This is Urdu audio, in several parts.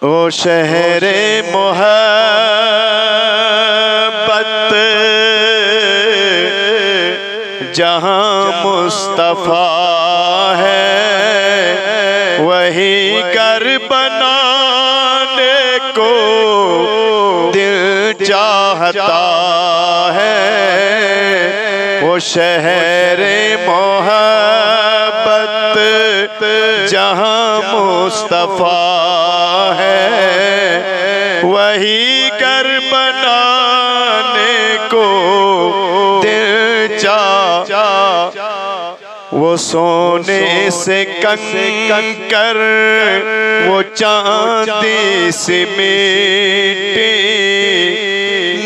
او شہر محبت جہاں مصطفیٰ ہے، وہی کر بنانے کو دل چاہتا ہے۔ وہ شہر جہاں مصطفیٰ ہے، وہی کر بنانے کو دل چاہ وہ سونے سے کنکر وہ چاندی سے میٹی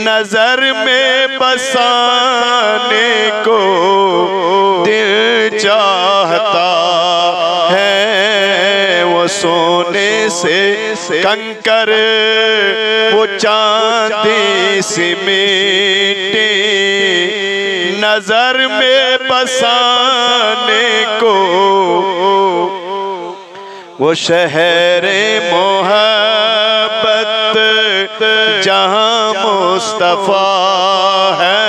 نظر میں بسانے کو سونے سے کنکر، وہ چاندی سے میٹی نظر میں بسانے کو، وہ شہر محبت جہاں مصطفیٰ ہے۔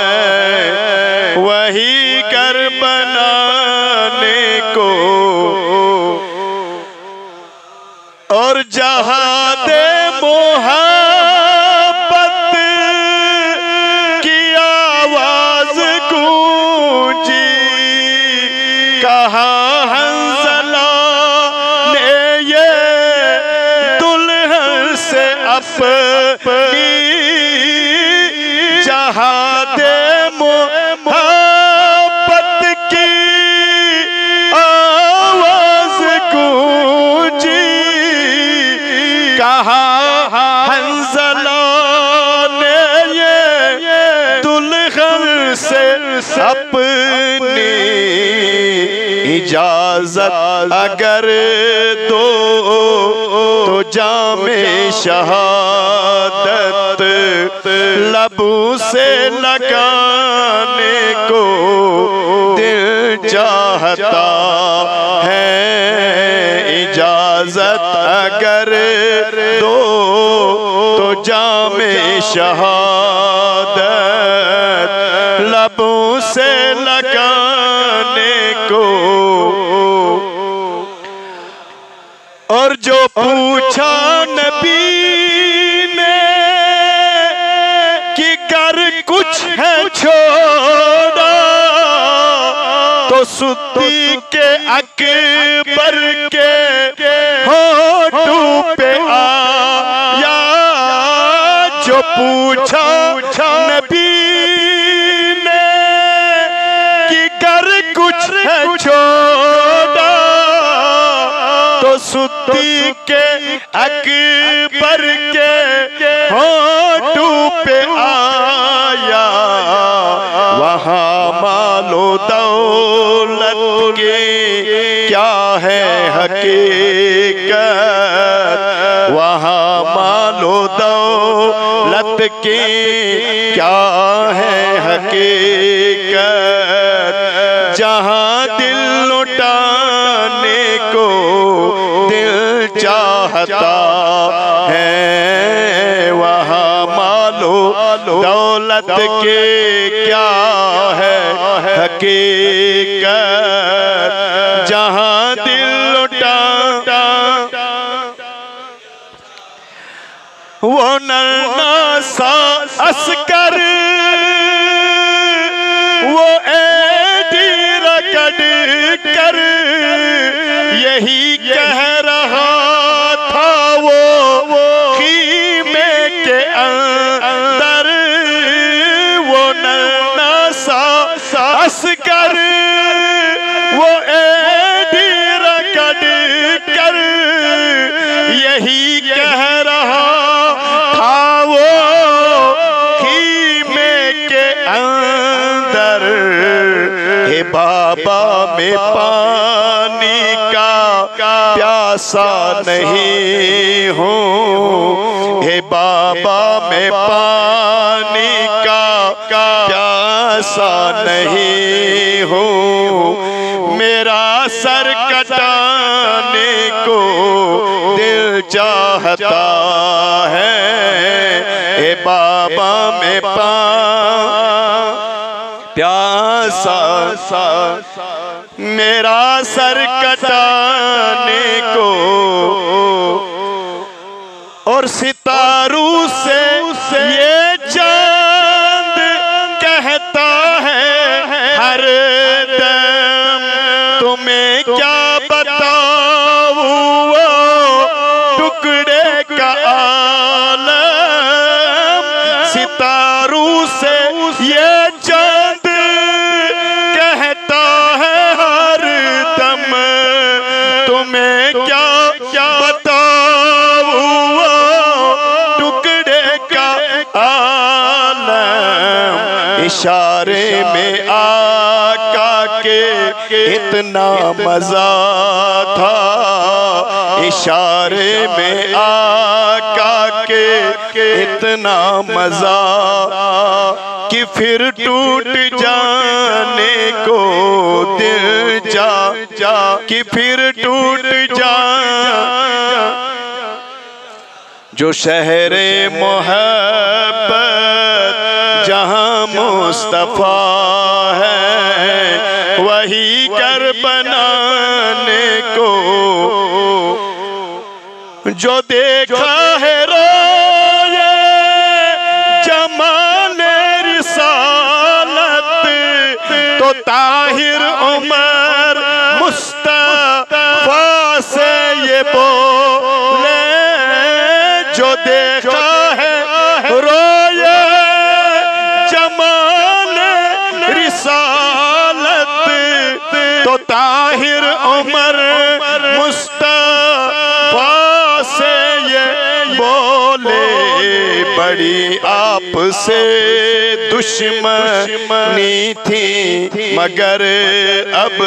اور جہاں دے محبت کی آواز گونجی کہاں حنزلہ نے یہ دلہن سے اپنی کہا حنزلہ نے یہ دلہن سے اپنی اجازت اگر دو تو جام شہادت لبو سے لگانے کو دل چاہتا شہادت لبوں سے لگانے کو۔ اور جو پوچھا نبی نے کہ گر کچھ ہے چھوڑا، تو ستی کے اکبر کے ہوٹو پہ پوچھا نبی نے کہ گر کچھ ہے چھوڑا تو ستی کے اکبر کے ہوٹو پہ آیا۔ وہاں مالو دولت کے کیا ہے حقیقت؟ کی کیا ہے حقیقت؟ جہاں دل لٹانے کو دل چاہتا ہے، وہاں مالو دولت کے کیا ہے حقیقت؟ جہاں دل لٹاتا وہ نرنا سا اسکر وہ ایڈی رکڑ کر یہی کہہ رہا تھا وہ خیمے کے اندر وہ نرنا سا اسکر وہ ایڈی اندر ہے بابا میں پانی کا پیاسا نہیں ہوں۔ ہے بابا میں پانی کا پیاسا نہیں ہوں۔ میرا سر کٹانے کو دل چاہتا ہے۔ اے بابا میں پا پیاسا میرا سر کٹانے کو اور ستاروں سے یہ چاند کہتا ہے، ہر دم تمہیں کیا بتاؤں؟ وہ ٹکڑے کا عالم، ستاروں سے یہ چاند اشارے میں آقا کے اتنا مزہ تھا۔ اشارے میں آقا کے اتنا مزہ کہ پھر ٹوٹ جانے کو دل جا جا کہ پھر ٹوٹ جا۔ جو شہر محبت مصطفیٰ ہے، وہی کر بنانے کو۔ جو دیکھا ہے روئے، جمال رسالت، تو طاہر عمر مصطفیٰ سے یہ بولے تو طاہر عمر مصطفیٰ سے یہ بولے بڑی آپ سے دشمنی تھی مگر اب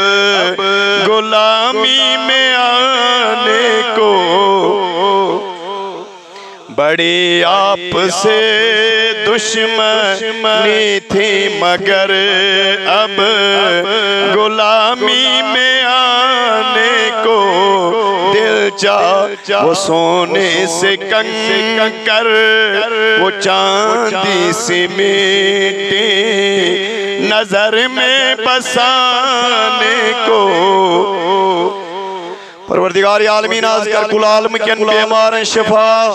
غلامی میں آنے کو بڑی آپ سے دشمنی تھی مگر اب غلامی میں آنے کو دل چاہ، وہ سونے سے کنکر وہ چاندی سی میٹی نظر میں بسانے کو۔ پروردگار عالمین آز کر کل عالم کے انبے مارن شفا۔